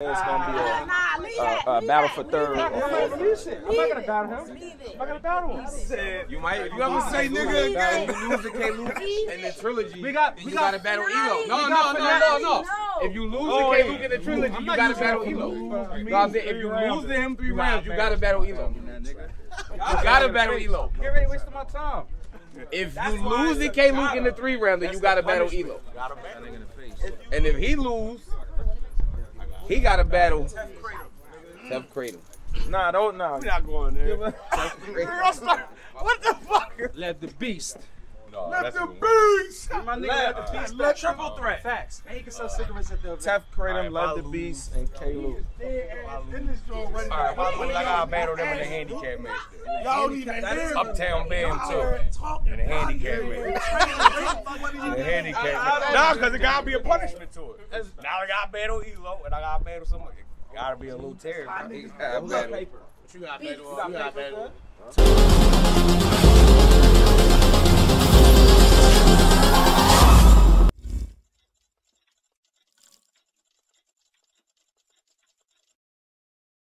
It's gonna be a, Nah, leave a, that, a leave battle for third. that. I'm not gonna release it. I'm not gonna battle him. I'm not gonna battle him. You might. If you ever say nigga, that you lose the K Luke in the trilogy, We got- we you got- gotta battle Nice. Elo. No, no, no, no, no. No. If you lose Oh, the K yeah. Luke in the trilogy, you gotta battle it Elo. me. No, I'm saying if you lose to him three rounds, you gotta battle Elo. You gotta battle Elo. Get ready wasting my time. If you lose the oh, K Luke in the three round, then you gotta battle Elo. And if he lose, he got a battle Tough Cradle. Nah, don't nah. We not going there. What the fuck? Let the beast. Let the beast. My nigga, Let- let the beast. let- triple threat. Facts. Hey, you can sell cigarettes at the event. Tef Kratom, Love the Beast, and K. Luke. Alright, well, I gotta battle them in the handicap match. Y'all need to hear Uptown Bam too. In the handicap match. In the handicap match. Cause it gotta be a punishment to it. Now I gotta battle Elo and I gotta battle somebody. It gotta be a little terrible. You gotta battle. You gotta battle. You gotta battle.